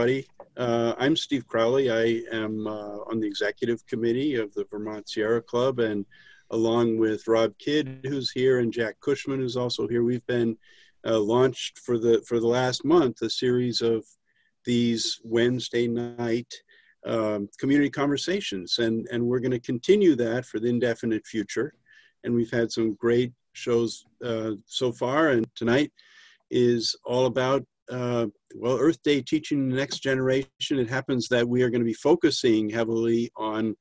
everybody. Uh, I'm Steve Crowley. I am uh, on the executive committee of the Vermont Sierra Club, and along with Rob Kidd, who's here, and Jack Cushman, who's also here, we've been uh, launched for the for the last month a series of these Wednesday night um, community conversations, and and we're going to continue that for the indefinite future. And we've had some great shows uh, so far, and tonight is all about uh, well, Earth Day teaching the next generation. It happens that we are going to be focusing heavily on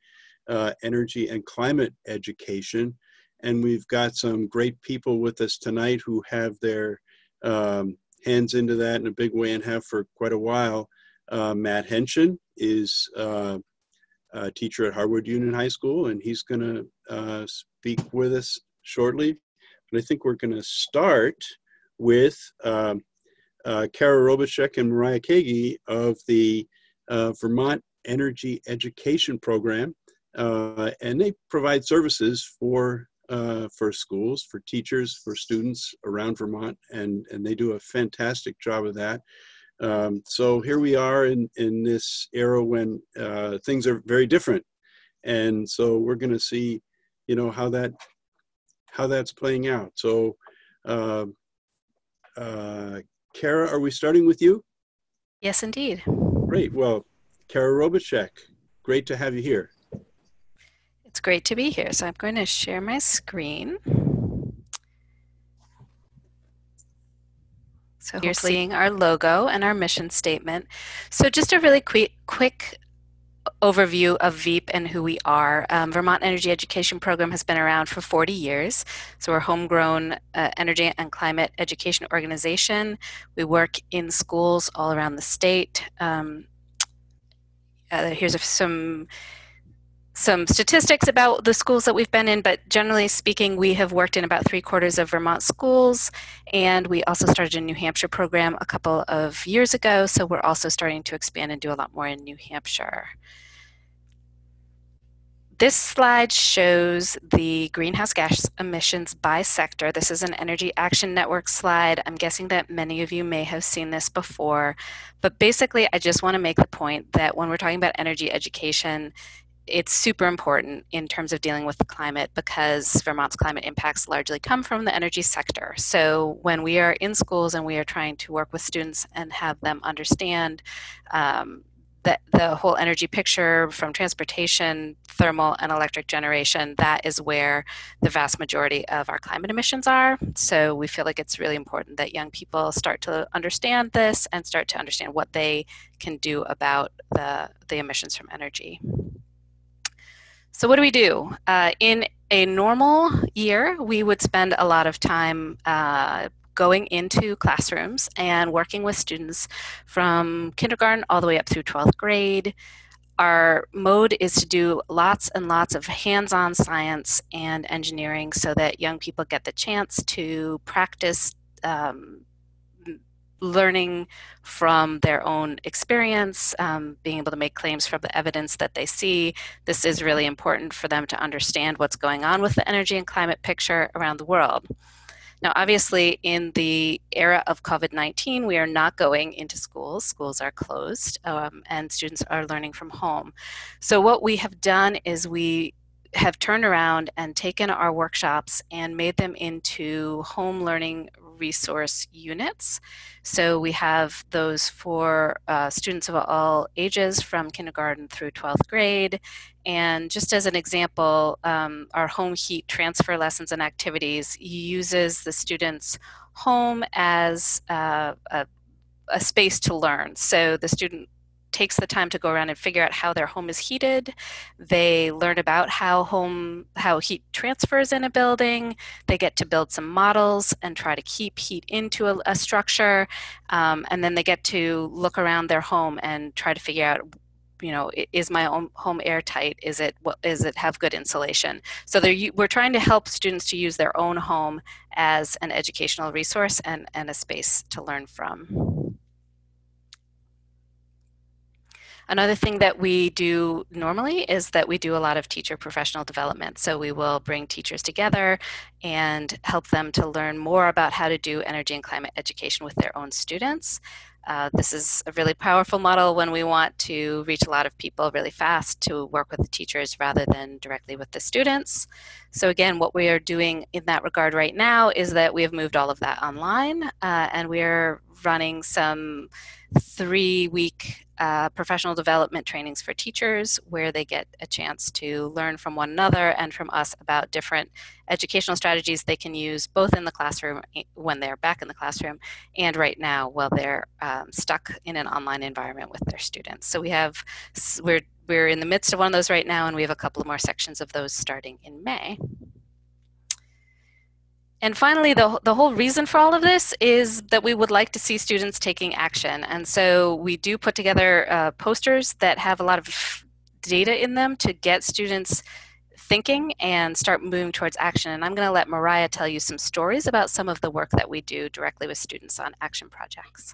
uh, energy and climate education. And we've got some great people with us tonight who have their um, hands into that in a big way and have for quite a while. Uh, Matt Henchen is uh, a teacher at Harwood Union High School, and he's going to uh, speak with us shortly. But I think we're going to start with um, uh, Cara Robechek and Mariah Keagy of the uh, Vermont Energy Education Program. Uh, and they provide services for uh, for schools, for teachers, for students around Vermont, and, and they do a fantastic job of that. Um, so here we are in, in this era when uh, things are very different. And so we're going to see, you know, how that how that's playing out. So uh, uh, Cara, are we starting with you? Yes, indeed. Great. Well, Cara Robechek, great to have you here. It's great to be here. So I'm going to share my screen. So you're seeing our logo and our mission statement. So just a really quick, quick overview of VEEP and who we are. Um, Vermont Energy Education Program has been around for 40 years. So we're a homegrown uh, energy and climate education organization. We work in schools all around the state. Um, uh, here's some some statistics about the schools that we've been in, but generally speaking, we have worked in about three quarters of Vermont schools, and we also started a New Hampshire program a couple of years ago, so we're also starting to expand and do a lot more in New Hampshire. This slide shows the greenhouse gas emissions by sector. This is an Energy Action Network slide. I'm guessing that many of you may have seen this before, but basically I just want to make the point that when we're talking about energy education, it's super important in terms of dealing with the climate because Vermont's climate impacts largely come from the energy sector. So when we are in schools and we are trying to work with students and have them understand um, that the whole energy picture from transportation, thermal, and electric generation, that is where the vast majority of our climate emissions are. So we feel like it's really important that young people start to understand this and start to understand what they can do about the, the emissions from energy. So what do we do? Uh, in a normal year, we would spend a lot of time uh, going into classrooms and working with students from kindergarten all the way up through 12th grade. Our mode is to do lots and lots of hands-on science and engineering so that young people get the chance to practice um, learning from their own experience, um, being able to make claims from the evidence that they see. This is really important for them to understand what's going on with the energy and climate picture around the world. Now, obviously, in the era of COVID 19, we are not going into schools. Schools are closed, um, and students are learning from home. So, what we have done is we have turned around and taken our workshops and made them into home learning resource units. So we have those for uh, students of all ages from kindergarten through 12th grade. And just as an example, um, our home heat transfer lessons and activities uses the student's home as uh, a, a space to learn. So the student takes the time to go around and figure out how their home is heated. They learn about how home how heat transfers in a building. They get to build some models and try to keep heat into a, a structure, um, and then they get to look around their home and try to figure out you know is my own home airtight is it what is it have good insulation so we're trying to help students to use their own home as an educational resource and, and a space to learn from Another thing that we do normally is that we do a lot of teacher professional development. So we will bring teachers together and help them to learn more about how to do energy and climate education with their own students. Uh, this is a really powerful model when we want to reach a lot of people really fast to work with the teachers rather than directly with the students. So again, what we are doing in that regard right now is that we have moved all of that online uh, and we are running some three week uh, professional development trainings for teachers where they get a chance to learn from one another and from us about different educational strategies they can use both in the classroom eh, when they're back in the classroom and right now while they're um, stuck in an online environment with their students. So we have, we're, we're in the midst of one of those right now and we have a couple more sections of those starting in May. And finally, the, the whole reason for all of this is that we would like to see students taking action. And so we do put together uh, posters that have a lot of data in them to get students thinking and start moving towards action. And I'm going to let Mariah tell you some stories about some of the work that we do directly with students on action projects.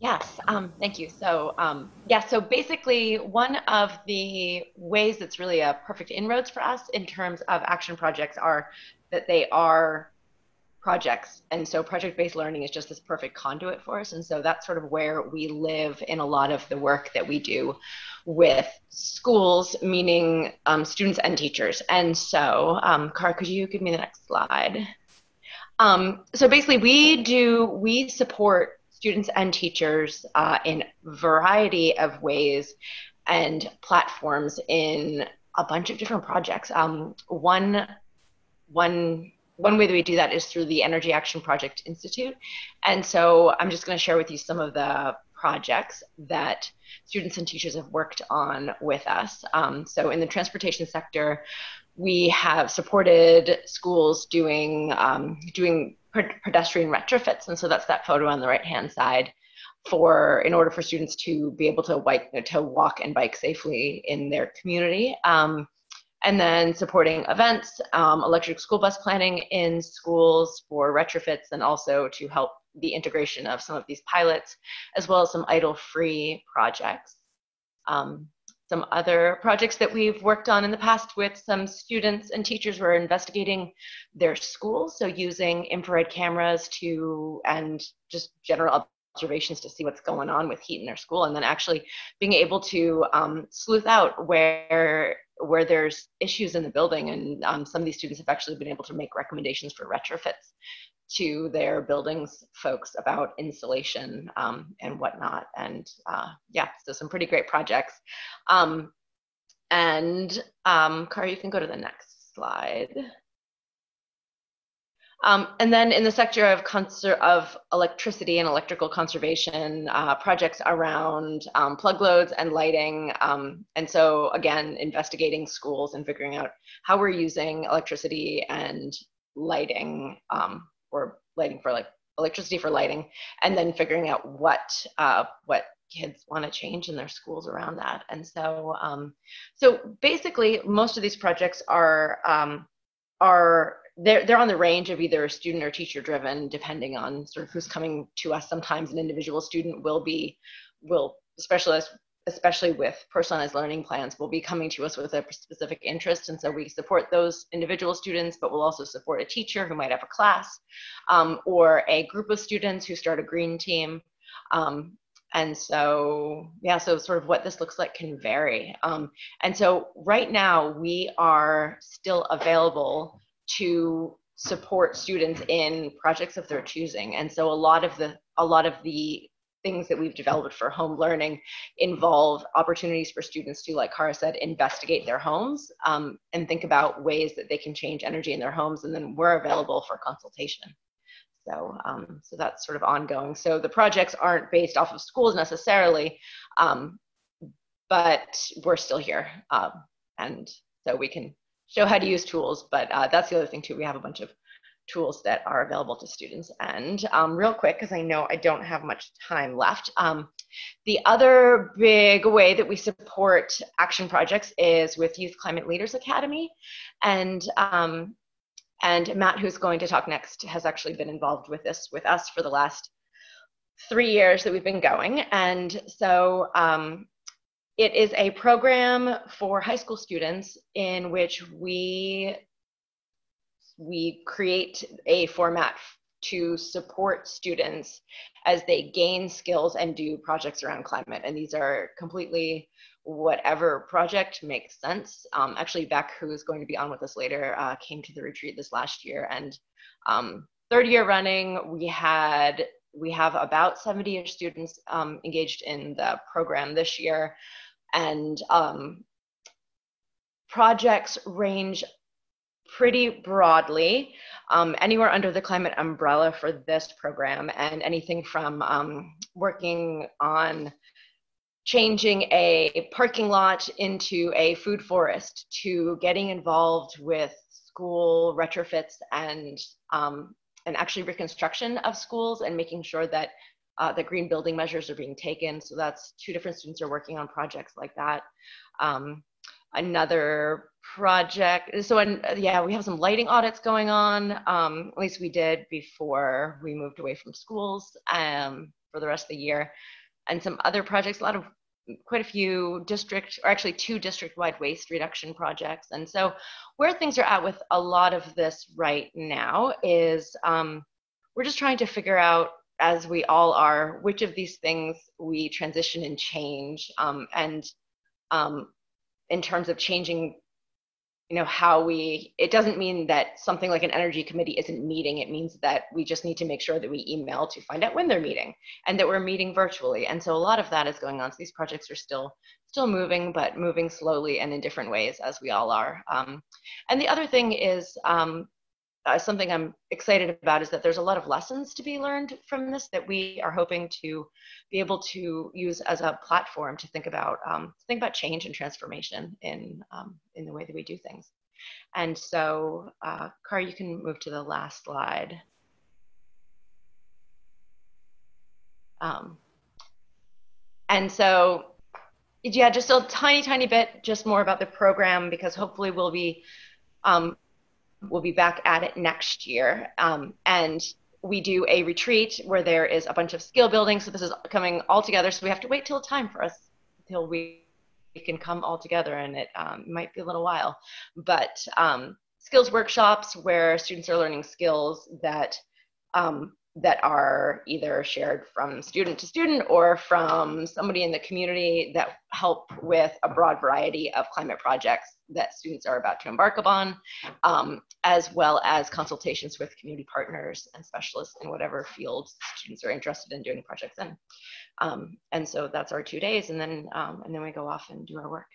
Yes, um, thank you. So, um, yeah, so basically, one of the ways that's really a perfect inroads for us in terms of action projects are that they are projects. And so project based learning is just this perfect conduit for us. And so that's sort of where we live in a lot of the work that we do with schools, meaning um, students and teachers. And so, um, Cara, could you give me the next slide? Um, so basically, we do, we support students and teachers uh, in variety of ways and platforms in a bunch of different projects. Um, one one one way that we do that is through the Energy Action Project Institute. And so I'm just going to share with you some of the projects that students and teachers have worked on with us. Um, so in the transportation sector, we have supported schools doing um, doing pedestrian retrofits, and so that's that photo on the right hand side. For in order for students to be able to bike to walk and bike safely in their community. Um, and then supporting events, um, electric school bus planning in schools for retrofits, and also to help the integration of some of these pilots, as well as some idle-free projects. Um, some other projects that we've worked on in the past with some students and teachers were investigating their schools, so using infrared cameras to and just general observations to see what's going on with heat in their school, and then actually being able to um, sleuth out where where there's issues in the building. And um, some of these students have actually been able to make recommendations for retrofits to their buildings folks about insulation um, and whatnot and uh, yeah so some pretty great projects um, and um, you can go to the next slide um, and then in the sector of, of electricity and electrical conservation, uh, projects around um, plug loads and lighting. Um, and so again, investigating schools and figuring out how we're using electricity and lighting um, or lighting for like electricity for lighting, and then figuring out what uh, what kids want to change in their schools around that. And so, um, so basically, most of these projects are um, are they're they're on the range of either student or teacher driven, depending on sort of who's coming to us. Sometimes an individual student will be will specialist especially with personalized learning plans, will be coming to us with a specific interest. And so we support those individual students, but we'll also support a teacher who might have a class um, or a group of students who start a green team. Um, and so, yeah, so sort of what this looks like can vary. Um, and so right now we are still available to support students in projects of their choosing. And so a lot of the a lot of the things that we've developed for home learning involve opportunities for students to, like Cara said, investigate their homes um, and think about ways that they can change energy in their homes. And then we're available for consultation. So, um, so that's sort of ongoing. So the projects aren't based off of schools necessarily, um, but we're still here. Um, and so we can show how to use tools, but uh, that's the other thing too. We have a bunch of tools that are available to students. And um, real quick, because I know I don't have much time left, um, the other big way that we support action projects is with Youth Climate Leaders Academy. And, um, and Matt, who's going to talk next, has actually been involved with this with us for the last three years that we've been going. And so um, it is a program for high school students in which we we create a format to support students as they gain skills and do projects around climate. And these are completely whatever project makes sense. Um, actually, Beck, who is going to be on with us later, uh, came to the retreat this last year. And um, third year running, we had we have about 70 students um, engaged in the program this year. And um, projects range pretty broadly, um, anywhere under the climate umbrella for this program, and anything from um, working on changing a parking lot into a food forest to getting involved with school retrofits and um, and actually reconstruction of schools and making sure that uh, the green building measures are being taken. So that's two different students are working on projects like that. Um, another project. So, in, yeah, we have some lighting audits going on. Um, at least we did before we moved away from schools um, for the rest of the year. And some other projects, a lot of quite a few district or actually two district wide waste reduction projects and so where things are at with a lot of this right now is um, we're just trying to figure out as we all are which of these things we transition and change um, and um, in terms of changing you know how we it doesn't mean that something like an energy committee isn't meeting. It means that we just need to make sure that we email to find out when they're meeting and that we're meeting virtually. And so a lot of that is going on. So these projects are still still moving but moving slowly and in different ways as we all are. Um, and the other thing is um, uh, something I'm excited about is that there's a lot of lessons to be learned from this that we are hoping to be able to use as a platform to think about um, think about change and transformation in um, in the way that we do things. And so, uh, Car, you can move to the last slide. Um, and so, yeah, just a tiny, tiny bit, just more about the program because hopefully we'll be um, We'll be back at it next year. Um, and we do a retreat where there is a bunch of skill building. So this is coming all together. So we have to wait till time for us we, we can come all together and it um, might be a little while. But um, skills workshops where students are learning skills that um, that are either shared from student to student or from somebody in the community that help with a broad variety of climate projects that students are about to embark upon, um, as well as consultations with community partners and specialists in whatever field students are interested in doing projects in. Um, and so that's our two days, and then um, and then we go off and do our work.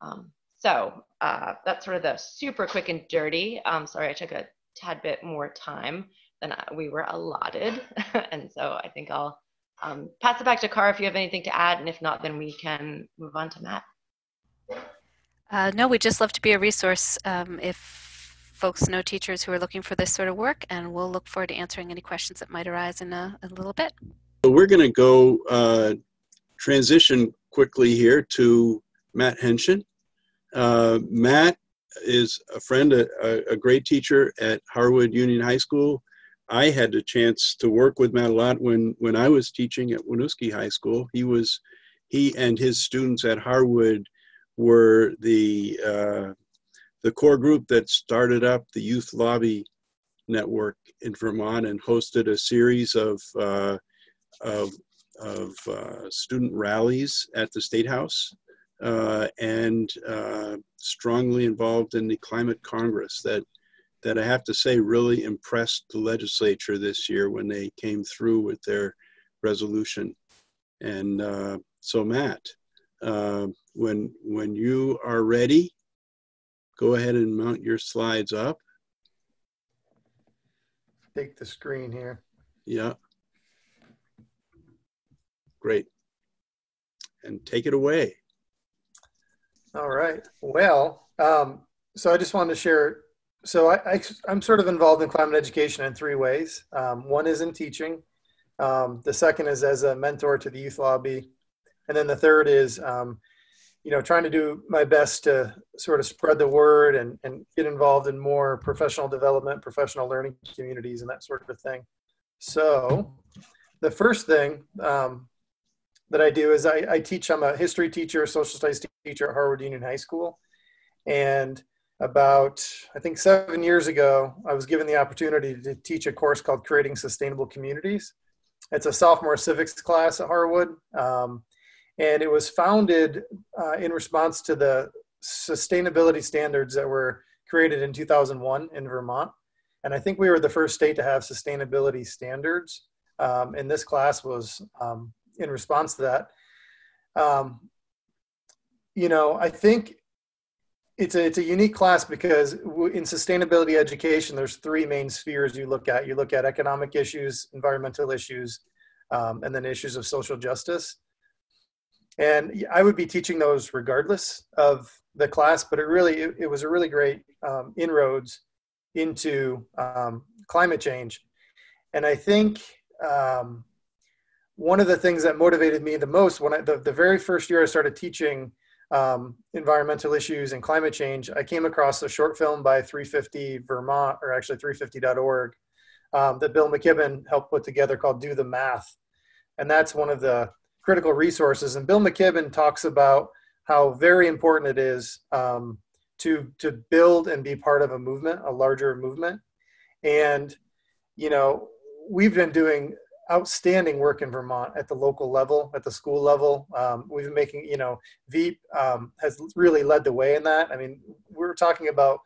Um, so uh, that's sort of the super quick and dirty. Um, sorry, I took a tad bit more time than we were allotted. and so I think I'll um, pass it back to Car if you have anything to add, and if not, then we can move on to Matt. Uh, no, we'd just love to be a resource um, if folks know teachers who are looking for this sort of work, and we'll look forward to answering any questions that might arise in a, a little bit. So we're going to go uh, transition quickly here to Matt Henchen. Uh, Matt is a friend, a, a, great teacher at Harwood Union High School. I had the chance to work with Matt a lot when when I was teaching at Winooski High School. He was he and his students at Harwood were the uh, the core group that started up the Youth Lobby Network in Vermont and hosted a series of uh, of, of uh, student rallies at the State House uh, and uh, strongly involved in the Climate Congress that that I have to say really impressed the legislature this year when they came through with their resolution. And uh, so, Matt, uh, when when you are ready, go ahead and mount your slides up. Take the screen here. Yeah. Great. And take it away. All right. Well, um, so I just wanted to share so I, am sort of involved in climate education in three ways. Um, one is in teaching. Um, the second is as a mentor to the youth lobby. And then the third is, um, you know, trying to do my best to sort of spread the word and, and get involved in more professional development, professional learning communities and that sort of thing. So the first thing um, that I do is I, I teach, I'm a history teacher, social studies teacher at Harwood Union High School. And about, I think seven years ago, I was given the opportunity to teach a course called Creating Sustainable Communities. It's a sophomore civics class at Harwood. Um, and it was founded uh, in response to the sustainability standards that were created in 2001 in Vermont. And I think we were the first state to have sustainability standards. Um, and this class was um, in response to that. Um, you know, I think it's a, it's a unique class because in sustainability education, there's three main spheres you look at. You look at economic issues, environmental issues, um, and then issues of social justice. And I would be teaching those regardless of the class, but it really, it, it was a really great um, inroads into um, climate change. And I think um, one of the things that motivated me the most when I, the, the very first year I started teaching um, environmental issues and climate change, I came across a short film by 350 Vermont, or actually 350.org, um, that Bill McKibben helped put together called Do the Math. And that's one of the critical resources. And Bill McKibben talks about how very important it is um, to, to build and be part of a movement, a larger movement. And, you know, we've been doing outstanding work in Vermont at the local level, at the school level. Um, we've been making, you know, VEEP um, has really led the way in that. I mean, we're talking about,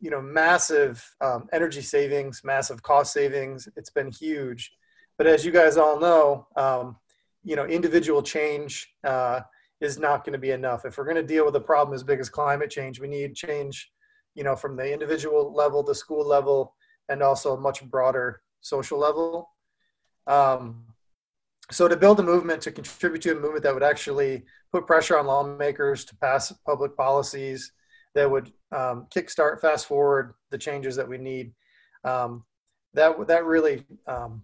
you know, massive um, energy savings, massive cost savings. It's been huge. But as you guys all know, um, you know, individual change uh, is not going to be enough. If we're going to deal with a problem as big as climate change, we need change, you know, from the individual level, the school level, and also a much broader social level. Um, so to build a movement, to contribute to a movement that would actually put pressure on lawmakers to pass public policies that would um, kickstart, fast forward the changes that we need, um, that that really um,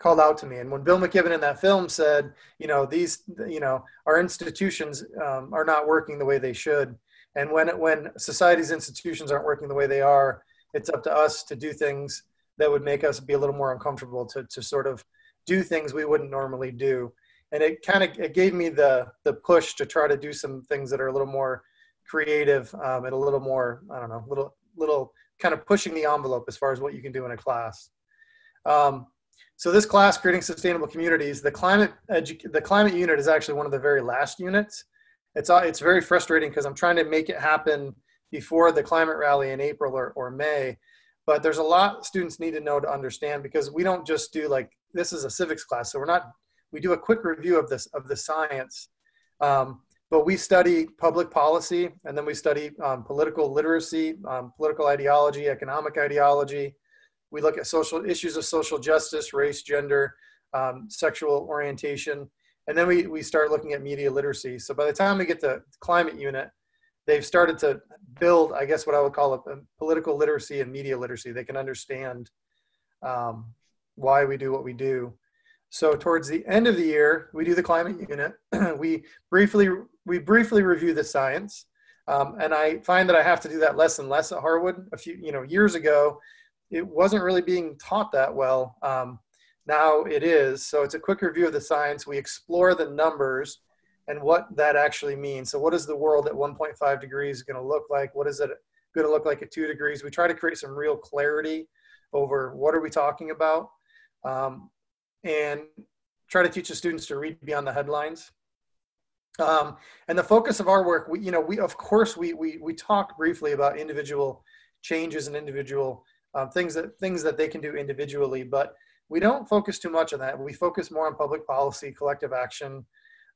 called out to me. And when Bill McKibben in that film said, you know, these, you know, our institutions um, are not working the way they should, and when when society's institutions aren't working the way they are, it's up to us to do things that would make us be a little more uncomfortable to, to sort of do things we wouldn't normally do. And it kind of it gave me the the push to try to do some things that are a little more creative um, and a little more I don't know little little kind of pushing the envelope as far as what you can do in a class. Um, so this class, creating sustainable communities, the climate edu- the climate unit is actually one of the very last units. It's it's very frustrating because I'm trying to make it happen before the climate rally in April or, or May, but there's a lot students need to know to understand because we don't just do like this is a civics class so we're not we do a quick review of this of the science. Um, but we study public policy and then we study um, political literacy um, political ideology economic ideology. We look at social issues of social justice race gender um, sexual orientation. And then we, we start looking at media literacy. So by the time we get to climate unit they've started to build, I guess, what I would call a, a political literacy and media literacy. They can understand um, why we do what we do. So towards the end of the year, we do the climate unit. we briefly we briefly review the science, um, and I find that I have to do that less and less at Harwood. A few you know years ago, it wasn't really being taught that well. Um, now it is. So it's a quick review of the science. We explore the numbers and what that actually means. So, what is the world at 1.5 degrees going to look like? What is it going to look like at two degrees? We try to create some real clarity over what are we talking about, um, and try to teach the students to read beyond the headlines. Um, and the focus of our work, we, you know, we of course we we we talk briefly about individual changes and individual um, things that things that they can do individually, but we don't focus too much on that. We focus more on public policy, collective action,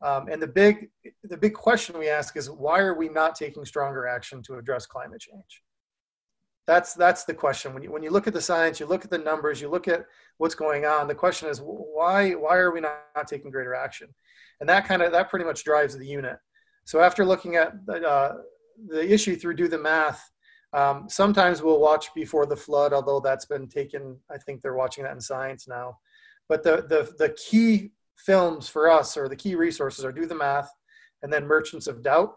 um, and the big, the big question we ask is why are we not taking stronger action to address climate change? That's, that's the question. When you, when you look at the science, you look at the numbers, you look at what's going on, the question is why, why are we not, not taking greater action? And that kind of, that pretty much drives the unit. So after looking at the, uh, the issue through do the math, um, sometimes we'll watch before the flood, although that's been taken, I think they're watching that in science now. But the, the, the key films for us or the key resources are Do the Math and then Merchants of Doubt.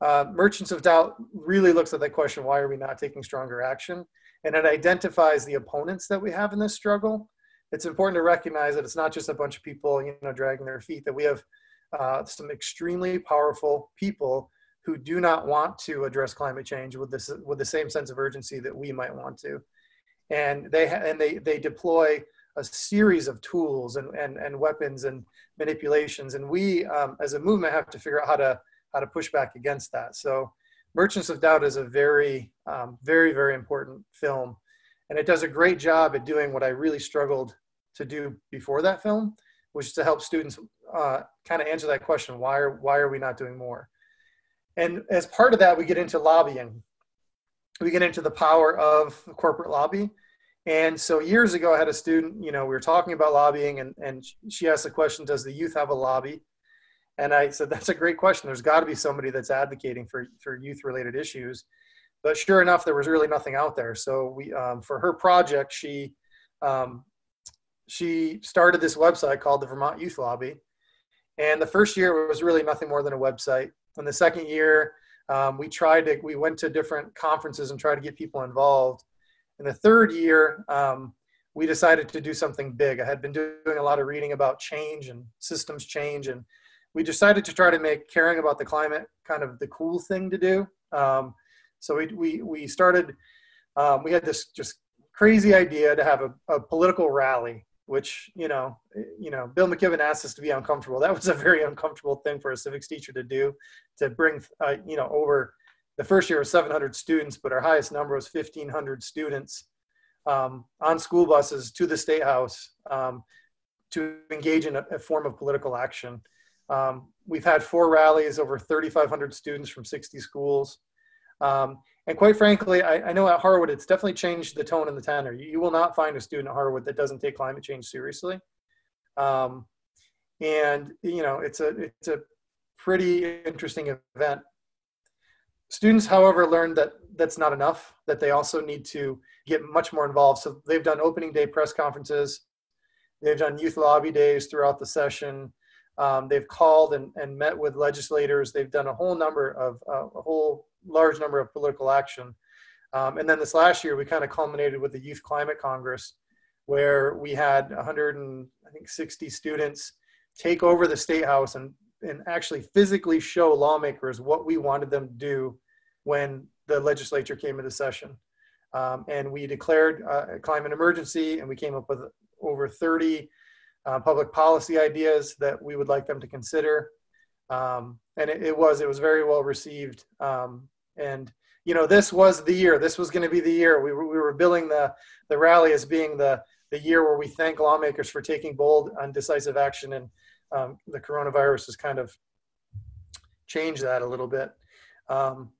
Uh, Merchants of Doubt really looks at that question why are we not taking stronger action? And it identifies the opponents that we have in this struggle. It's important to recognize that it's not just a bunch of people, you know, dragging their feet, that we have uh, some extremely powerful people who do not want to address climate change with this with the same sense of urgency that we might want to, and they and they they deploy a series of tools and, and, and weapons and manipulations, and we um, as a movement have to figure out how to how to push back against that. So, Merchants of Doubt is a very um, very very important film, and it does a great job at doing what I really struggled to do before that film, which is to help students uh, kind of answer that question: why are why are we not doing more? And as part of that, we get into lobbying. We get into the power of corporate lobby. And so years ago, I had a student, you know, we were talking about lobbying, and, and she asked the question, Does the youth have a lobby? And I said, That's a great question. There's got to be somebody that's advocating for, for youth related issues. But sure enough, there was really nothing out there. So we, um, for her project, she, um, she started this website called the Vermont Youth Lobby. And the first year was really nothing more than a website. In the second year, um, we tried to, we went to different conferences and tried to get people involved. In the third year, um, we decided to do something big. I had been doing a lot of reading about change and systems change, and we decided to try to make caring about the climate kind of the cool thing to do. Um, so we, we, we started, um, we had this just crazy idea to have a, a political rally which you know you know bill mckibben asked us to be uncomfortable that was a very uncomfortable thing for a civics teacher to do to bring uh, you know over the first year was 700 students but our highest number was 1500 students um, on school buses to the state house um, to engage in a, a, form of political action um, we've had four rallies over 3500 students from 60 schools um, and quite frankly, I, I, know at Harwood, it's definitely changed the tone in the tenor. You, you, will not find a student at Harwood that doesn't take climate change seriously. Um, and, you know, it's a, it's a pretty interesting event. Students, however, learned that that's not enough, that they also need to get much more involved. So they've done opening day press conferences. They've done youth lobby days throughout the session. Um, they've called and, and met with legislators. They've done a whole number of, uh, a whole large number of political action. Um, and then this last year, we kind of culminated with the Youth Climate Congress, where we had 160 students take over the State House and, and actually physically show lawmakers what we wanted them to do when the legislature came into session. Um, and we declared uh, a climate emergency, and we came up with over 30 uh, public policy ideas that we would like them to consider. Um, and it, it, was it was very well received. Um, and you know, this was the year. This was going to be the year. We were, we were billing the the rally as being the the year where we thank lawmakers for taking bold and decisive action. And um, the coronavirus has kind of changed that a little bit. Um,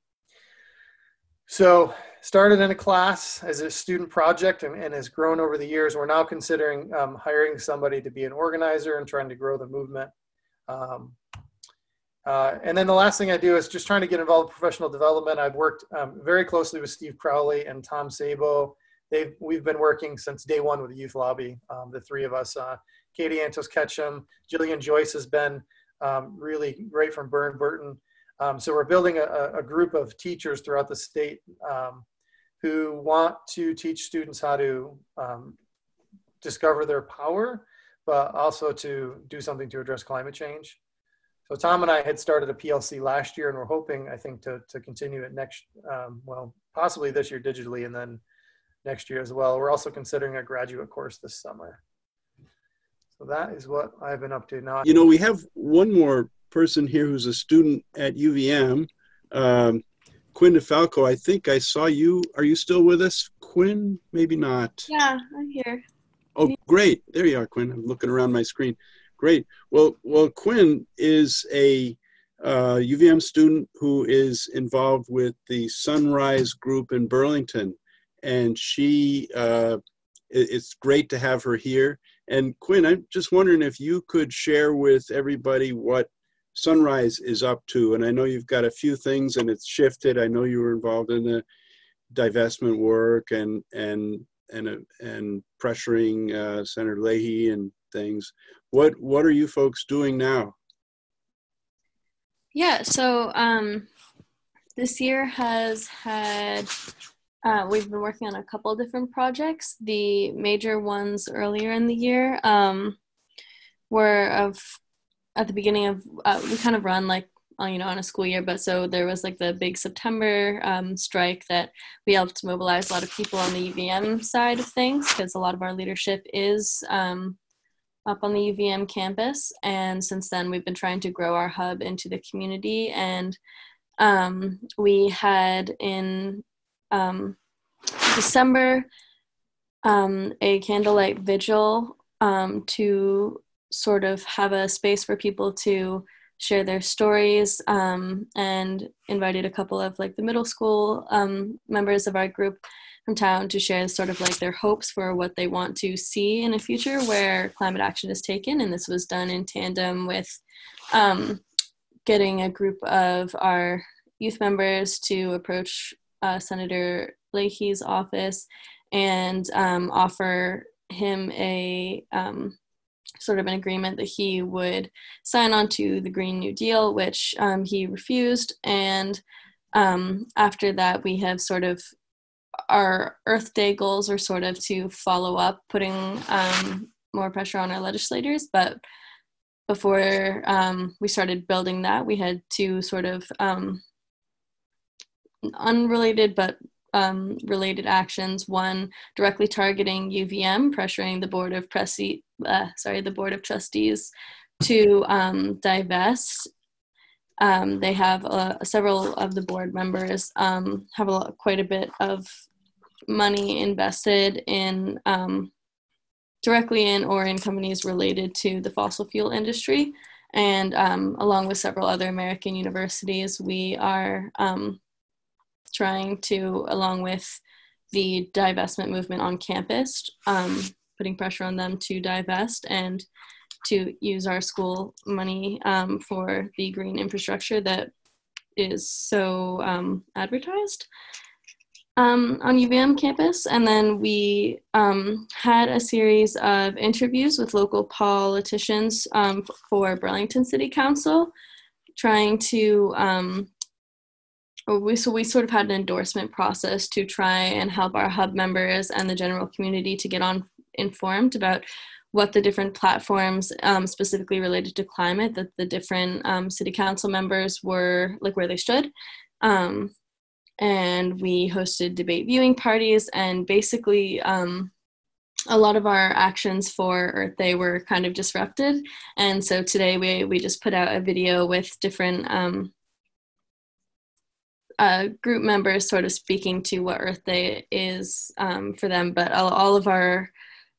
so started in a class as a student project and, and, has grown over the years. We're now considering um, hiring somebody to be an organizer and trying to grow the movement. Um, uh, and then the last thing I do is just trying to get involved in professional development. I've worked um, very closely with Steve Crowley and Tom Sabo. They've, we've been working since day one with the Youth Lobby, um, the three of us. Uh, Katie Antos Ketchum, Jillian Joyce has been um, really great from Burn Burton. Um, so we're building a, a, group of teachers throughout the state um, who want to teach students how to um, discover their power, but also to do something to address climate change. So Tom and I had started a PLC last year, and we're hoping, I think, to to continue it next, um, well, possibly this year digitally, and then next year as well. We're also considering a graduate course this summer. So that is what I've been up to now. You know, we have one more person here who's a student at UVM, um, Quinn DeFalco. I think I saw you. Are you still with us, Quinn? Maybe not. Yeah, I'm here. Oh, great! There you are, Quinn. I'm looking around my screen. Great. Well, well, Quinn is a uh, UVM student who is involved with the Sunrise Group in Burlington, and she. Uh, it's great to have her here. And Quinn, I'm just wondering if you could share with everybody what Sunrise is up to. And I know you've got a few things, and it's shifted. I know you were involved in the divestment work and and and uh, and pressuring uh, Senator Leahy and things. What what are you folks doing now? Yeah, so um, this year has had uh, we've been working on a couple different projects. The major ones earlier in the year um, were of at the beginning of uh, we kind of run like you know on a school year but so there was like the big september um, strike that we helped mobilize a lot of people on the uvm side of things because a lot of our leadership is um, up on the uvm campus and since then we've been trying to grow our hub into the community and um, we had in um, december um, a candlelight vigil um, to sort of have a space for people to share their stories um, and invited a couple of like the middle school um, members of our group from town to share sort of like their hopes for what they want to see in a future where climate action is taken. And this was done in tandem with um, getting a group of our youth members to approach uh, senator leahy's office and um, offer him a um, sort of an agreement that he would sign on to the Green New Deal, which um, he refused. And um, after that, we have sort of our Earth Day goals are sort of to follow up, putting um, more pressure on our legislators. But before um, we started building that, we had to sort of unrelated but um, related actions. One directly targeting UVM, pressuring the board of Presi, uh, sorry, the board of trustees to um, divest. Um, they have uh, several of the board members um, have a lot, quite a bit of money invested in um, directly in or in companies related to the fossil fuel industry. And um, along with several other American universities, we are trying to, along with the divestment movement on campus, um, putting pressure on them to divest and to use our school money um, for the green infrastructure that is so um, advertised um, on UVM campus. And then we um, had a series of interviews with local politicians um, for Burlington City Council, trying to um, we, so we sort of had an endorsement process to try and help our hub members and the general community to get on informed about what the different platforms um, specifically related to climate that the different um, city council members were like where they stood. Um, and we hosted debate viewing parties and basically um, a lot of our actions for earth day were kind of disrupted. And so today we, we just put out a video with different um, uh, group members sort of speaking to what Earth Day is um, for them, but all, all, of our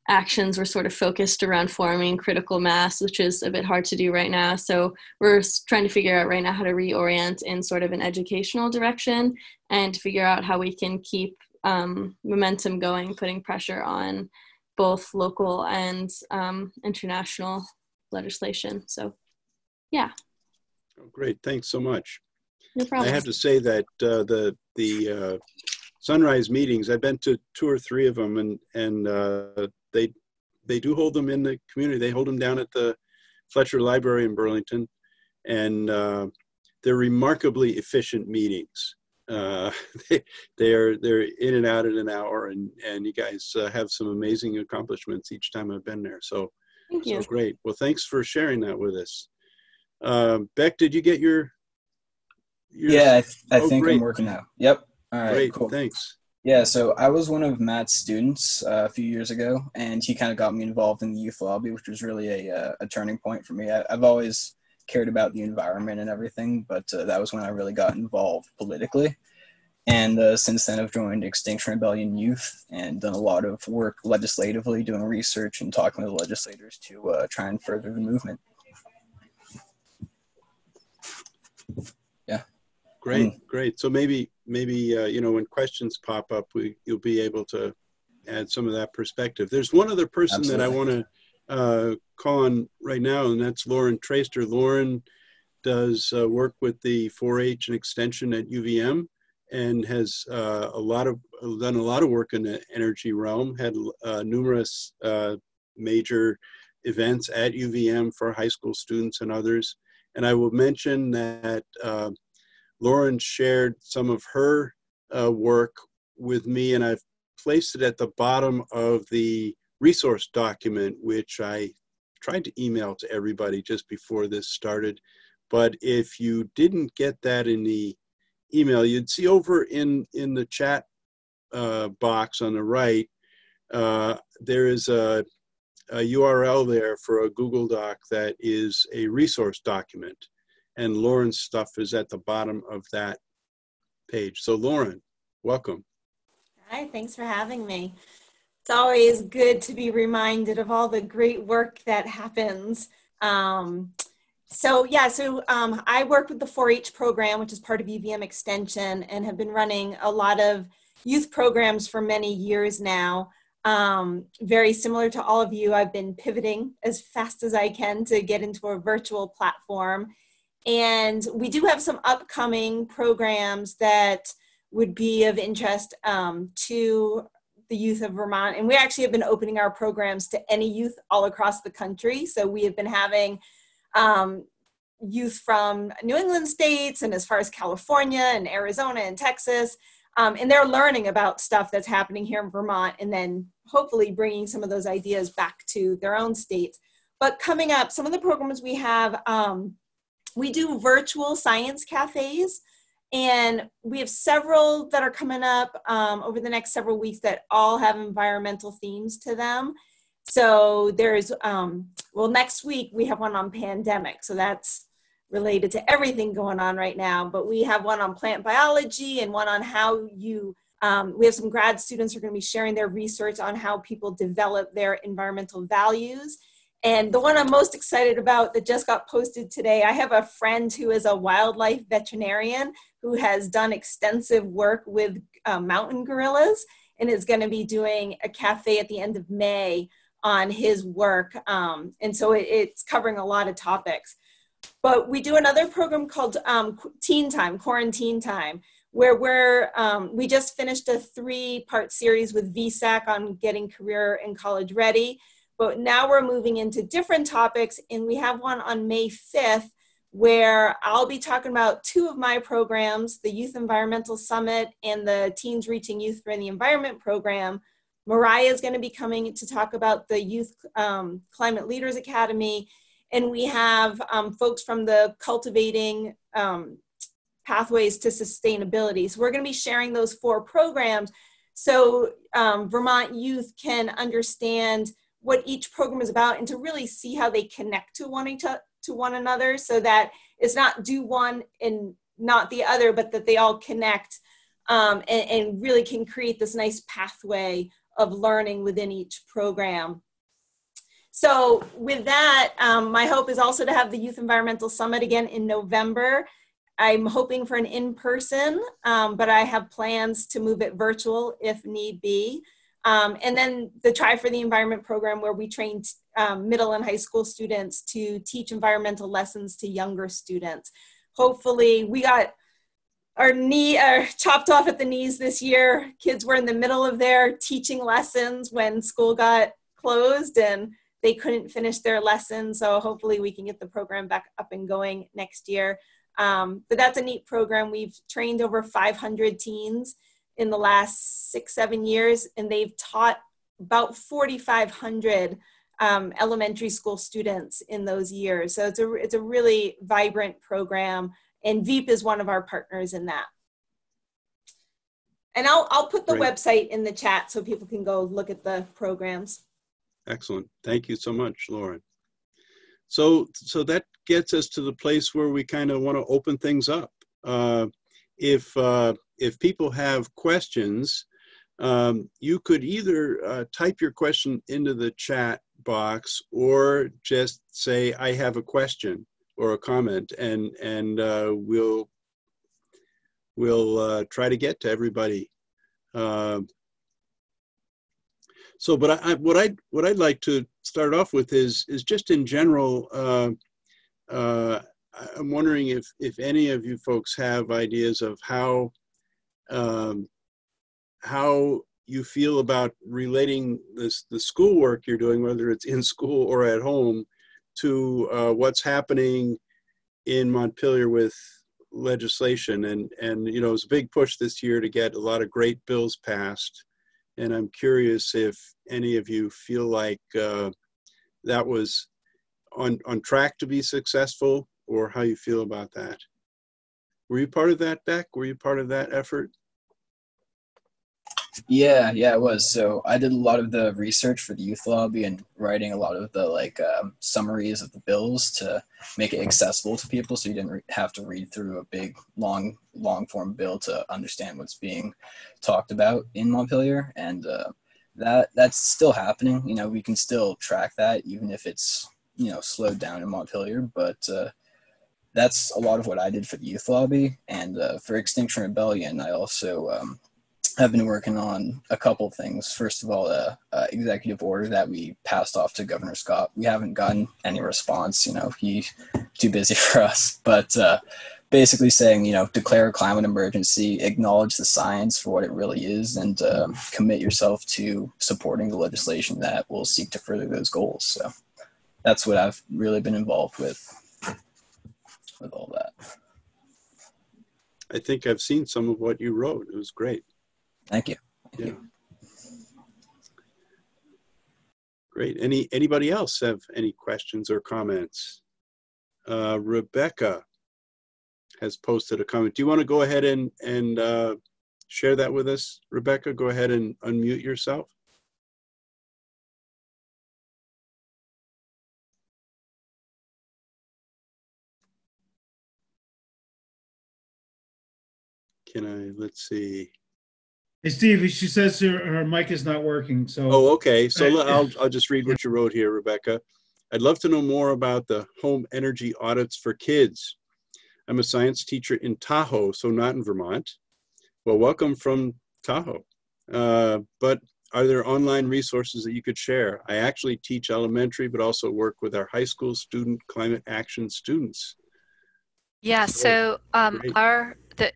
actions were sort of focused around forming critical mass, which is a bit hard to do right now. So we're trying to figure out right now how to reorient in sort of an educational direction and figure out how we can keep um, momentum going, putting pressure on both local and um, international legislation. So, yeah. Oh, great. Thanks so much. No problem. I have to say that uh, the the uh, sunrise meetings I've been to two or three of them, and and uh, they they do hold them in the community. They hold them down at the Fletcher Library in Burlington, and uh, they're remarkably efficient meetings. Uh, they they are they're in and out in an hour, and and you guys uh, have some amazing accomplishments each time I've been there. So Thank you. so great. Well, thanks for sharing that with us. Beck, did you get your yeah, I, th- I oh, think great. I'm working out. Yep. All right. Great. Cool. Thanks. Yeah, so I was one of Matt's students uh, a few years ago, and he kind of got me involved in the youth lobby, which was really a, uh, a turning point for me. I, have always cared about the environment and everything, but uh, that was when I really got involved politically. And uh, since then, I've joined Extinction Rebellion Youth and done a lot of work legislatively, doing research and talking with legislators to uh, try and further the movement. Great, mm. great. So maybe, maybe uh, you know, when questions pop up, we you'll be able to add some of that perspective. There's one other person Absolutely. that I want to uh, call on right now, and that's Lauren Traster. Lauren does uh, work with the 4-H and Extension at UVM, and has uh, a lot of done a lot of work in the energy realm. Had uh, numerous uh, major events at UVM for high school students and others. And I will mention that Lauren shared some of her uh, work with me, and I've placed it at the bottom of the resource document, which I tried to email to everybody just before this started. But if you didn't get that in the email, you'd see over in, in the chat uh, box on the right, uh, there is a, a URL there for a Google Doc that is a resource document. And Lauren's stuff is at the bottom of that page. So Lauren, welcome. Hi, thanks for having me. It's always good to be reminded of all the great work that happens. Um, so yeah, so um, I work with the 4-H program, which is part of UVM Extension, and have been running a lot of youth programs for many years now. Um, very similar to all of you, I've been pivoting as fast as I can to get into a virtual platform. And we do have some upcoming programs that would be of interest um, to the youth of Vermont. And we actually have been opening our programs to any youth all across the country. So we have been having um, youth from New England states and as far as California and Arizona and Texas. Um, and they're learning about stuff that's happening here in Vermont and then hopefully bringing some of those ideas back to their own states. But coming up, some of the programs we have, um, we do virtual science cafes. And we have several that are coming up um, over the next several weeks that all have environmental themes to them. So there's, um, well, next week we have one on pandemic. So that's related to everything going on right now. But we have one on plant biology and one on how you, um, we have some grad students who are going to be sharing their research on how people develop their environmental values. And the one I'm most excited about that just got posted today, I have a friend who is a wildlife veterinarian who has done extensive work with uh, mountain gorillas and is going to be doing a cafe at the end of May on his work. Um, and so it, it's covering a lot of topics. But we do another program called um, Teen Time, Quarantine Time, where we're, um, we just finished a three part series with VSAC on getting career and college ready but now we're moving into different topics, and we have one on May 5th where I'll be talking about two of my programs the Youth Environmental Summit and the Teens Reaching Youth for the Environment program. Mariah is going to be coming to talk about the Youth um, Climate Leaders Academy. And we have um, folks from the Cultivating um, Pathways to Sustainability. So we're going to be sharing those four programs so um, Vermont youth can understand what each program is about and to really see how they connect to one each to one another so that it's not do one and not the other but that they all connect um, and, and, really can create this nice pathway of learning within each program. So with that um, my hope is also to have the youth environmental summit again in november. I'm hoping for an in-person um, but i have plans to move it virtual if need be um, and then the Try for the Environment program, where we trained um, middle and high school students to teach environmental lessons to younger students. Hopefully, we got our knee uh, chopped off at the knees this year. Kids were in the middle of their teaching lessons when school got closed and they couldn't finish their lessons. So hopefully, we can get the program back up and going next year. Um, but that's a neat program. We've trained over 500 teens in the last six, seven years, and they've taught about 4,500 um, elementary school students in those years. So it's a, it's a really vibrant program, and VEEP is one of our partners in that. And I'll, I'll put the Great. website in the chat so people can go look at the programs. Excellent. Thank you so much, Lauren. So, so that gets us to the place where we kind of want to open things up. Uh, if uh, if people have questions, um, you could either uh, type your question into the chat box or just say, I have a question or a comment, and, and uh, we'll, we'll uh, try to get to everybody. Um, so, but I, I, what I what I'd like to start off with is is just in general. Uh, uh, I'm wondering if if any of you folks have ideas of how um, how you feel about relating this the schoolwork you're doing, whether it's in school or at home, to uh, what's happening in Montpelier with legislation. And and you know, it's a big push this year to get a lot of great bills passed. And I'm curious if any of you feel like uh, that was on on track to be successful, or how you feel about that. Were you part of that, Beck? Were you part of that effort? Yeah, yeah, it was. So I did a lot of the research for the youth lobby and writing a lot of the like um, summaries of the bills to make it accessible to people, so you didn't re- have to read through a big, long, long form bill to understand what's being talked about in Montpelier. And uh, that that's still happening. You know, we can still track that even if it's you know slowed down in Montpelier, but. Uh, that's a lot of what I did for the youth lobby, and uh, for Extinction Rebellion, I also um, have been working on a couple things. First of all, a, a, executive order that we passed off to Governor Scott. We haven't gotten any response. You know, he's too busy for us. But uh, basically saying, you know, declare a climate emergency, acknowledge the science for what it really is, and uh, commit yourself to supporting the legislation that will seek to further those goals. So that's what I've really been involved with with all that. I think I've seen some of what you wrote. It was great. Thank you. Thank yeah. You. Great. Any anybody else have any questions or comments? Uh, Rebecca has posted a comment. Do you want to go ahead and and uh, share that with us, Rebecca? Go ahead and unmute yourself. Can I? Let's see. Hey, Steve, she says her, her mic is not working. So. Oh, okay. So I'll, I'll just read what you wrote here, Rebecca. I'd love to know more about the home energy audits for kids. I'm a science teacher in Tahoe, so not in Vermont. Well, welcome from Tahoe. Uh, but are there online resources that you could share? I actually teach elementary, but also work with our high school student climate action students. Yeah, so um, our the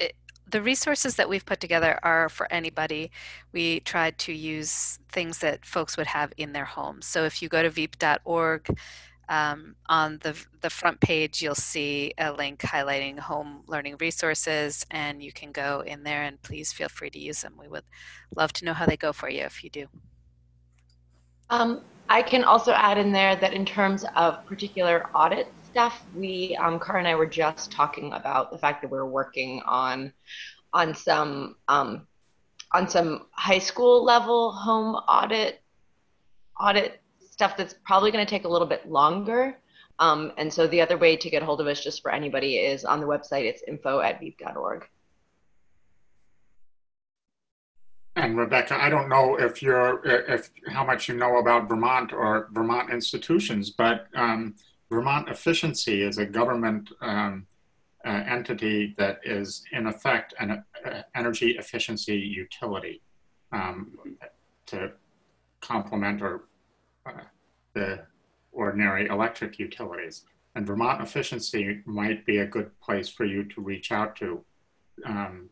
the resources that we've put together are for anybody. We tried to use things that folks would have in their homes. So if you go to veep.org, um, on the, the front page, you'll see a link highlighting home learning resources, and you can go in there and please feel free to use them. We would love to know how they go for you if you do. Um, I can also add in there that in terms of particular audits, stuff, we um, Cara and I were just talking about the fact that we're working on on some um, on some high school level home audit audit stuff that's probably going to take a little bit longer. Um, and so the other way to get hold of us just for anybody is on the website. It's info at veep.org. And Rebecca, I don't know if you're if how much you know about Vermont or Vermont institutions, but um, Vermont Efficiency is a government um, uh, entity that is, in effect, an uh, energy efficiency utility um, to complement or uh, the ordinary electric utilities. And Vermont Efficiency might be a good place for you to reach out to. Um,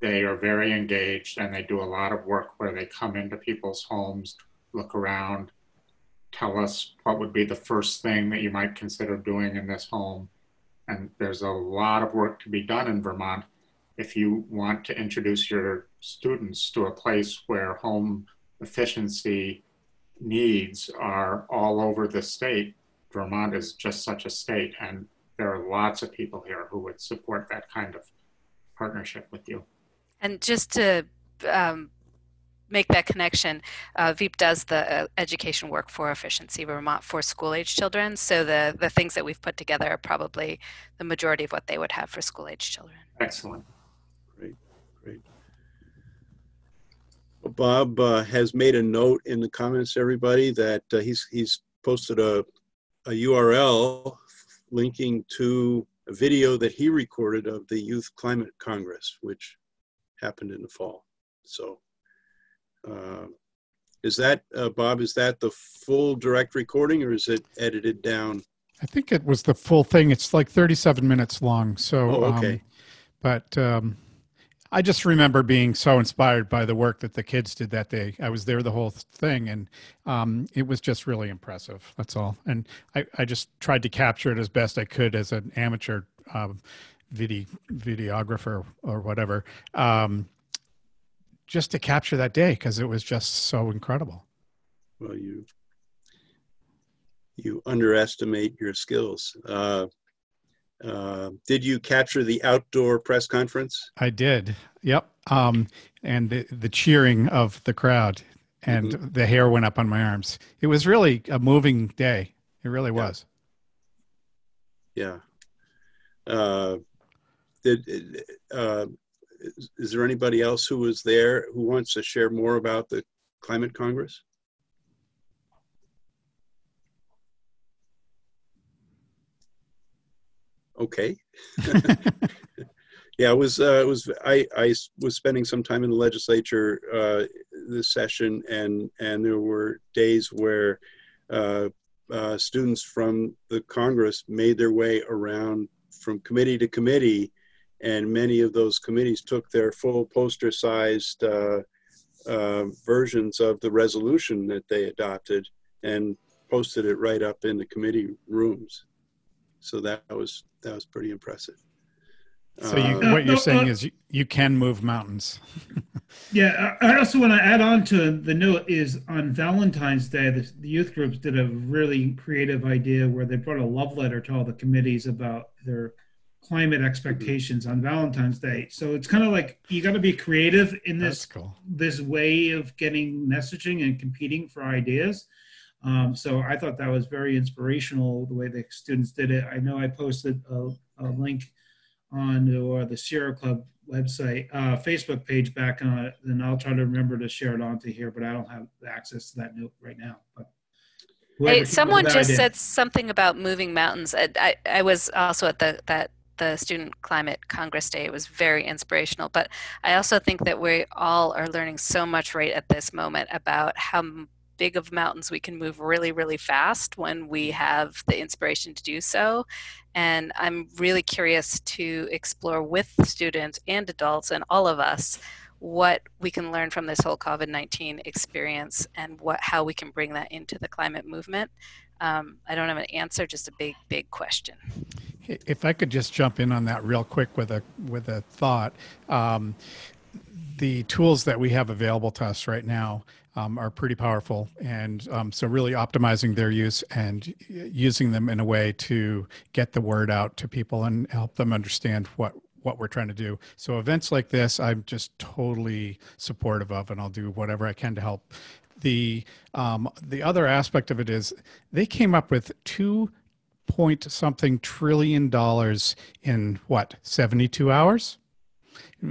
they are very engaged and they do a lot of work where they come into people's homes, look around, tell us what would be the first thing that you might consider doing in this home. And there's a lot of work to be done in Vermont if you want to introduce your students to a place where home efficiency needs are all over the state. Vermont is just such a state, and there are lots of people here who would support that kind of partnership with you. And just to um, make that connection, uh, VEEP does the uh, education work for efficiency Vermont for school age children. So the, the things that we've put together are probably the majority of what they would have for school age children. Excellent. Great, great. Bob uh, has made a note in the comments, everybody, that uh, he's, he's posted a, a URL linking to a video that he recorded of the Youth Climate Congress, which happened in the fall. So uh, is that, uh, Bob, is that the full direct recording or is it edited down? I think it was the full thing. It's like 37 minutes long. So, oh, okay. Um, but um, I just remember being so inspired by the work that the kids did that day. I was there the whole thing, and um, it was just really impressive. That's all. And I, I just tried to capture it as best I could as an amateur um, video, videographer or whatever. Um, just to capture that day because it was just so incredible. Well, you you underestimate your skills. Uh, Uh, did you capture the outdoor press conference? I did. Yep. Um, and the, the cheering of the crowd and mm-hmm. the hair went up on my arms. It was really a moving day. It really yeah. was. Yeah. Uh, did, uh, is, is there anybody else who was there who wants to share more about the Climate Congress? okay. yeah, it was. Uh, it was. I I was spending some time in the legislature uh, this session, and and there were days where uh, uh, students from the Congress made their way around from committee to committee, and many of those committees took their full poster-sized uh, uh, versions of the resolution that they adopted and posted it right up in the committee rooms. So that was that was pretty impressive. So you, uh, what you're saying is you, you can move mountains. yeah, I also want to add on to the note is on Valentine's Day, the, the, youth groups did a really creative idea where they brought a love letter to all the committees about their climate expectations on Valentine's Day. So it's kind of like you got to be creative in this cool. this way of getting messaging and competing for ideas. Um, so I thought that was very inspirational the way the students did it. I know I posted a, a link on the, the Sierra Club website, uh, Facebook page back on it, and I'll try to remember to share it onto here, but I don't have access to that note right now. But hey, someone just idea. said something about moving mountains. I, I, I was also at the that the Student Climate Congress Day. Was very inspirational. But I also think that we all are learning so much right at this moment about how big of mountains we can move really, really fast when we have the inspiration to do so. And I'm really curious to explore with students and adults and all of us what we can learn from this whole COVID 19 experience and what, how we can bring that into the climate movement. Um, I don't have an answer, just a big, big question. If I could just jump in on that real quick with a with a thought, um, the tools that we have available to us right now um, are pretty powerful. And um, so, really optimizing their use and using them in a way to get the word out to people and help them understand what what we're trying to do. So events like this, I'm just totally supportive of, and I'll do whatever I can to help. The um, the other aspect of it is they came up with two point something trillion dollars in what 72 hours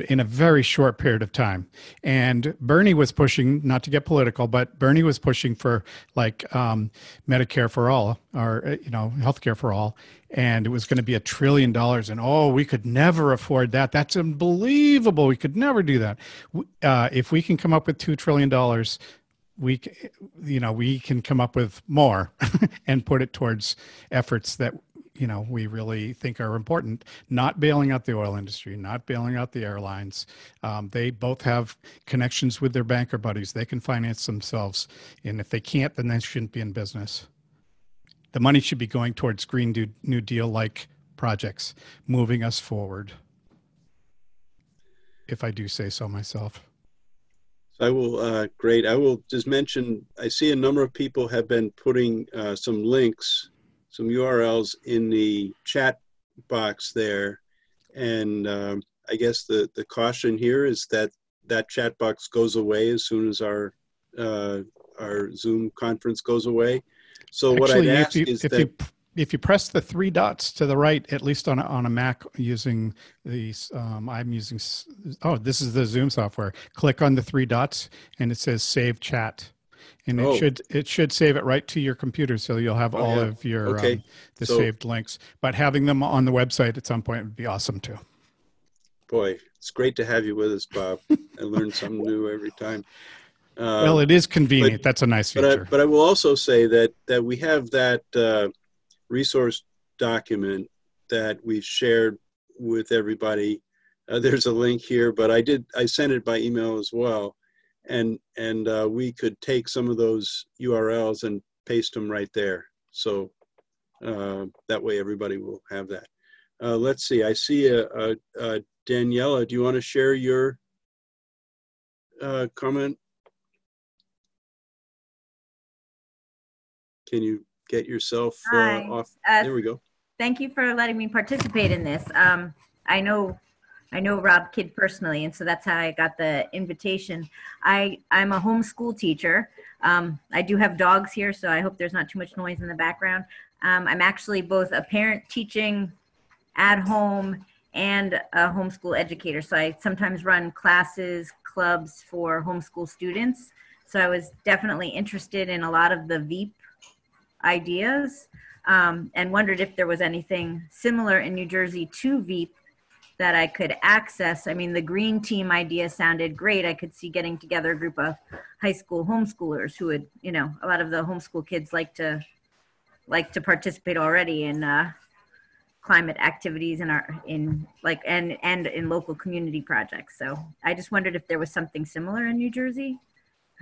in a very short period of time. And Bernie was pushing, not to get political, but Bernie was pushing for like um, Medicare for all, or uh, you know, healthcare for all, and it was going to be a trillion dollars. And oh, we could never afford that. That's unbelievable. We could never do that. Uh, if we can come up with two trillion dollars. We, you know, we can come up with more and put it towards efforts that you know we really think are important. Not bailing out the oil industry not bailing out the airlines. Um, they both have connections with their banker buddies. They can finance themselves. And if they can't then they shouldn't be in business. The money should be going towards green new deal like projects moving us forward. If i do say so myself I will, uh, great. I will just mention, I see a number of people have been putting uh, some links some URLs in the chat box there. And um, I guess the, the caution here is that that chat box goes away as soon as our uh, our Zoom conference goes away. So Actually, what I'd ask you, is if that you, if you press the three dots to the right, at least on a, on a Mac using these, um, I'm using. Oh, this is the Zoom software. Click on the three dots, and it says Save Chat and it oh. should it should save it right to your computer so you'll have oh, all yeah. of your okay. um, the so, saved links but having them on the website at some point would be awesome too boy it's great to have you with us bob i learn something new every time um, well it is convenient but, that's a nice feature but I, but I will also say that that we have that uh, resource document that we've shared with everybody uh, there's a link here but i did i sent it by email as well and and uh, we could take some of those URLs and paste them right there. So uh, that way everybody will have that. Uh, let's see. I see a, a, a, Daniela. Do you want to share your uh, comment? Can you get yourself uh, off? Uh, there we go. thank you for letting me participate in this. Um, I know, I know Rob Kidd personally, and so that's how I got the invitation. I I'm a homeschool teacher. Um, I do have dogs here, so I hope there's not too much noise in the background. Um, I'm actually both a parent teaching at home and a homeschool educator. So I sometimes run classes, clubs for homeschool students. So I was definitely interested in a lot of the VEEP ideas um, and wondered if there was anything similar in New Jersey to VEEP that I could access. I mean, the green team idea sounded great. I could see getting together a group of high school homeschoolers who would, you know, a lot of the homeschool kids like to like to participate already in uh, climate activities in our in like and and in local community projects. So I just wondered if there was something similar in New Jersey.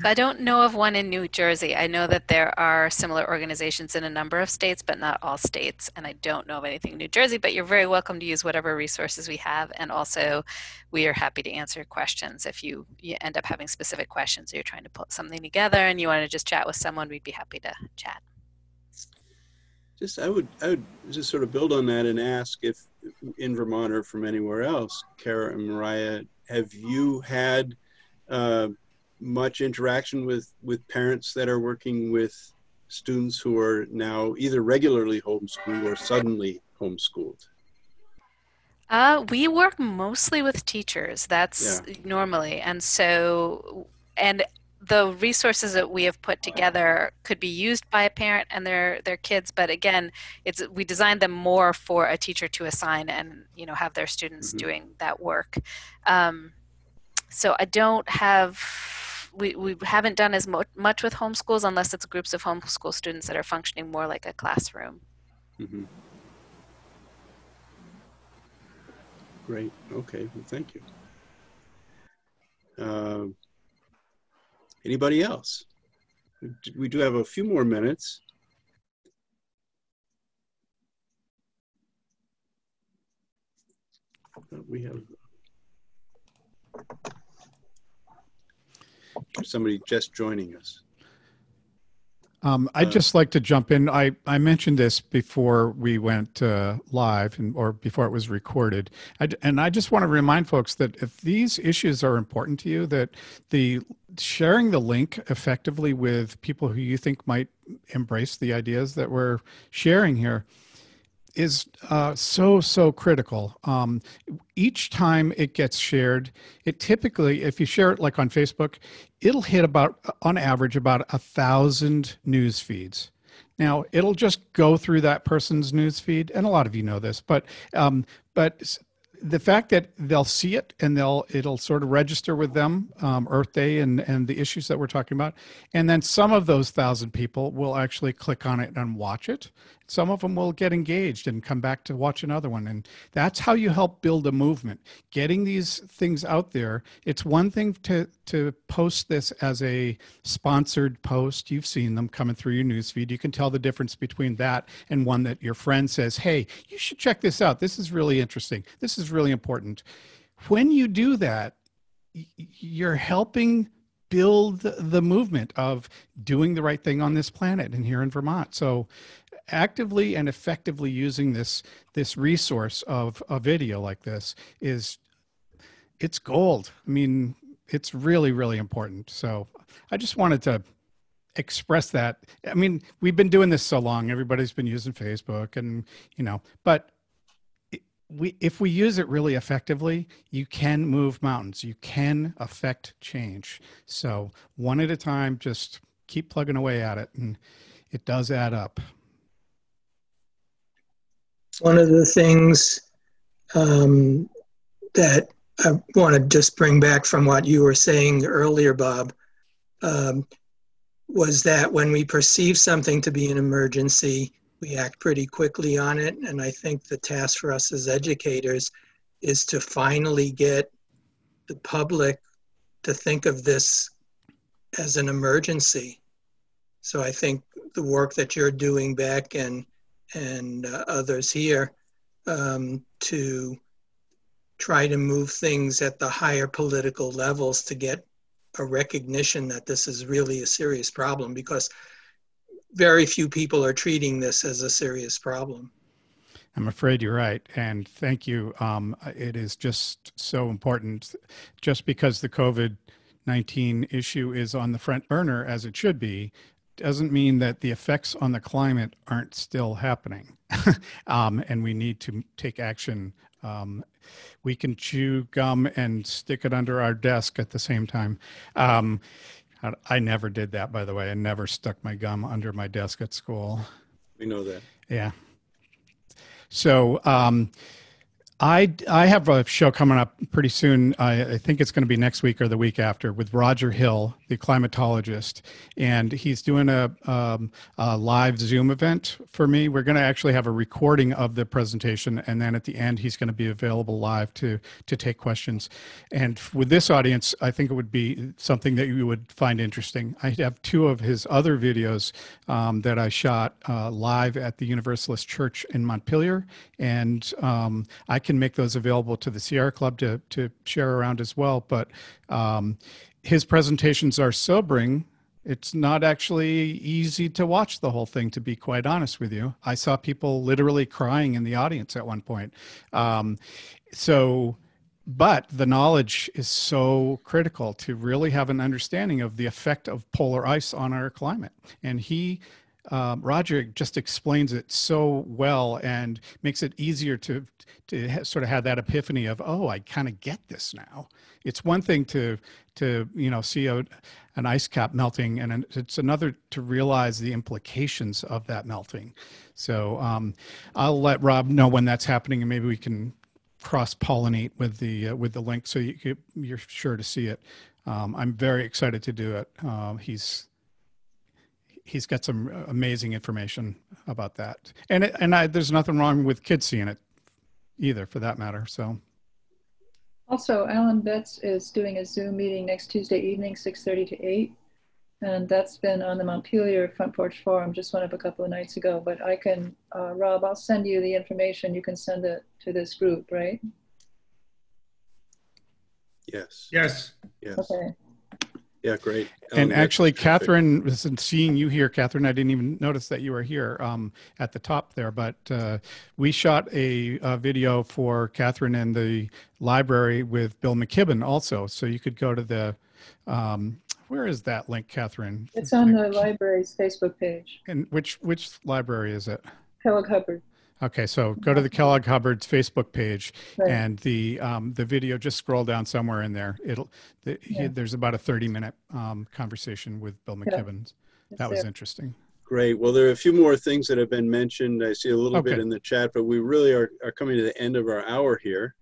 I don't know of one in New Jersey. I know that there are similar organizations in a number of states, but not all states. And I don't know of anything in New Jersey, but you're very welcome to use whatever resources we have. And also, we are happy to answer questions. If you, you end up having specific questions or you're trying to put something together and you want to just chat with someone, we'd be happy to chat. Just I would I would just sort of build on that and ask if in Vermont or from anywhere else, Cara and Mariah, have you had uh, much interaction with with parents that are working with students who are now either regularly homeschooled or suddenly homeschooled? Uh, we work mostly with teachers. That's yeah. normally, and so and the resources that we have put together could be used by a parent and their their kids but again it's we designed them more for a teacher to assign and you know have their students mm-hmm. doing that work um, so i don't have we, we haven't done as mo- much with homeschools unless it's groups of homeschool school students that are functioning more like a classroom. Mm-hmm. Great. Okay. Well, thank you. Uh, anybody else? We do have a few more minutes. We have somebody just joining us. Um, I'd uh, just like to jump in. I, I mentioned this before we went uh, live and, or before it was recorded. I, and I just want to remind folks that if these issues are important to you, that the sharing the link effectively with people who you think might embrace the ideas that we're sharing here is uh, so so critical. Um, each time it gets shared, it typically, if you share it like on Facebook, it'll hit about on average about a thousand news feeds. Now it'll just go through that person's news feed, and a lot of you know this, but um, but the fact that they'll see it and they'll it'll sort of register with them um, earth day and and the issues that we're talking about and then some of those thousand people will actually click on it and watch it some of them will get engaged and come back to watch another one. And that's how you help build a movement. Getting these things out there it's one thing to to post this as a sponsored post. You've seen them coming through your newsfeed. You can tell the difference between that and one that your friend says hey you should check this out. This is really interesting. This is really important. When you do that you're helping build the movement of doing the right thing on this planet and here in Vermont. So actively and effectively using this this resource of a video like this is it's gold. I mean, it's really really important. So I just wanted to express that. I mean, we've been doing this so long. Everybody's been using Facebook and, you know, but we if we use it really effectively, you can move mountains. You can affect change. So, one at a time, just keep plugging away at it and it does add up. One of the things um, that I want to just bring back from what you were saying earlier, Bob, um, was that when we perceive something to be an emergency, we act pretty quickly on it. And I think the task for us as educators is to finally get the public to think of this as an emergency. So I think the work that you're doing back and and uh, others here um, to try to move things at the higher political levels to get a recognition that this is really a serious problem because very few people are treating this as a serious problem. I'm afraid you're right. And thank you. Um, it is just so important. Just because the COVID 19 issue is on the front burner as it should be, doesn't mean that the effects on the climate aren't still happening. um, and we need to take action. Um, we can chew gum and stick it under our desk at the same time. Um, I never did that, by the way. I never stuck my gum under my desk at school. We know that. Yeah. So, um, I, I have a show coming up pretty soon. I, I think it's going to be next week or the week after with Roger Hill, the climatologist, and he's doing a, um, a live Zoom event for me. We're going to actually have a recording of the presentation, and then at the end, he's going to be available live to to take questions. And with this audience, I think it would be something that you would find interesting. I have two of his other videos um, that I shot uh, live at the Universalist Church in Montpelier, and um, I can make those available to the Sierra Club to, to share around as well. But um, his presentations are sobering. It's not actually easy to watch the whole thing, to be quite honest with you. I saw people literally crying in the audience at one point. Um, so, but the knowledge is so critical to really have an understanding of the effect of polar ice on our climate. And he um, Roger just explains it so well and makes it easier to to sort of have that epiphany of oh I kind of get this now. It's one thing to to you know see a, an ice cap melting, and it's another to realize the implications of that melting. So um, I'll let Rob know when that's happening, and maybe we can cross pollinate with the uh, with the link so you, you're sure to see it. Um, I'm very excited to do it. Uh, he's he's got some amazing information about that. And it, and I, there's nothing wrong with kids seeing it either, for that matter. So. Also, Alan Betts is doing a Zoom meeting next Tuesday evening, 6:30 to 8, and that's been on the Montpelier Front Porch Forum. Just went up a couple of nights ago. But I can, uh, Rob, I'll send you the information. You can send it to this group, right? Yes. Yes. Yes. Okay. Yeah, great. And Um, actually, that's terrific. Catherine, since seeing you here, Catherine, I didn't even notice that you were here um, at the top there, but uh, we shot a, a video for Catherine in the library with Bill McKibben also. So you could go to the, um, where is that link, Catherine? It's on the library's Facebook page, And which, which library is it? Kellogg Hubbard. Okay, so go to the Kellogg Hubbard's Facebook page, Right. and the um, the video. Just scroll down somewhere in there. It'll the, he- there's about a 30 minute um, conversation with Bill Yeah. McKibben. It's That was there. interesting. Great. Well, there are a few more things that have been mentioned. I see a little bit in the chat, but we really are, are coming to the end of our hour here.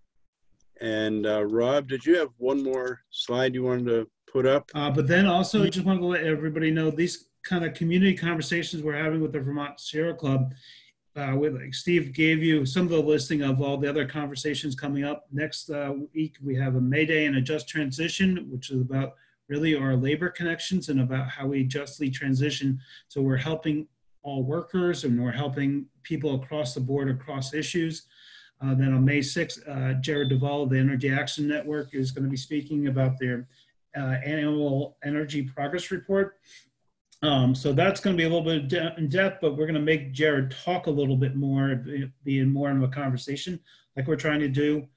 And uh, Rob, did you have one more slide you wanted to put up? Uh, but then also, I just wanted to let everybody know these kind of community conversations we're having with the Vermont Sierra Club. Uh, with like Steve gave you some of the listing of all the other conversations coming up. Next uh, week, we have a May Day and a Just Transition, which is about really our labor connections and about how we justly transition. So we're helping all workers and we're helping people across the board across issues. Uh, then on May 6th, uh, Jared Duval of the Energy Action Network is going to be speaking about their uh, annual energy progress report. Um, so that's going to be a little bit de- in depth, but we're going to make Jared talk a little bit more, be- being more of a conversation like we're trying to do.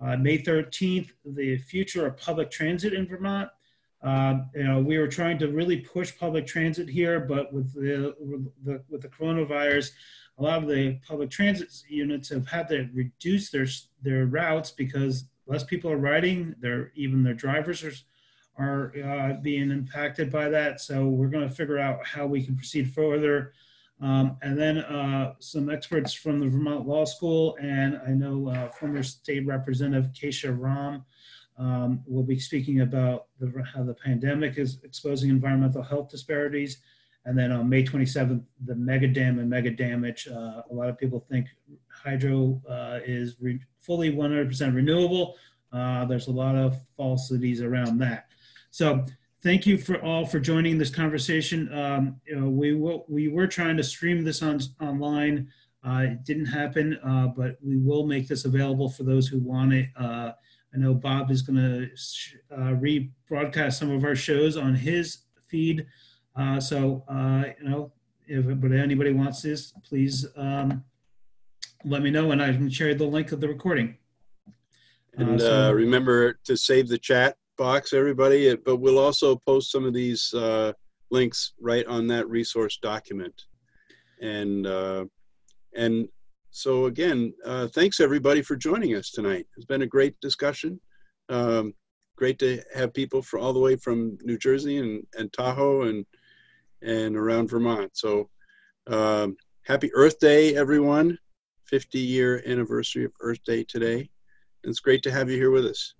Uh, May 13th, the future of public transit in Vermont. Um, you know, we were trying to really push public transit here, but with the, with the with the coronavirus, a lot of the public transit units have had to reduce their their routes because less people are riding. Their even their drivers are are uh, being impacted by that. So we're going to figure out how we can proceed further. Um, and then uh, some experts from the Vermont Law School, and I know uh, former State Representative Kesha Ram um, will be speaking about the, how the pandemic is exposing environmental health disparities. And then on May 27th, the mega dam and mega damage. Uh, a lot of people think hydro uh, is fully 100% renewable. Uh, there's a lot of falsities around that. So thank you for all for joining this conversation. Um, you know, we will, we were trying to stream this on online. Uh, it didn't happen, uh, but we will make this available for those who want it. Uh, I know Bob is going to uh, rebroadcast some of our shows on his feed. Uh, so uh, you know, if but anybody wants this, please um, let me know and I can share the link of the recording. And so- uh, remember to save the chat box, everybody. But we'll also post some of these uh, links right on that resource document. And uh, and so again, uh, thanks everybody for joining us tonight. It's been a great discussion. Um, great to have people for all the way from New Jersey and, and Tahoe and and around Vermont. So um, happy Earth Day, everyone! 50 year anniversary of Earth Day today. It's great to have you here with us.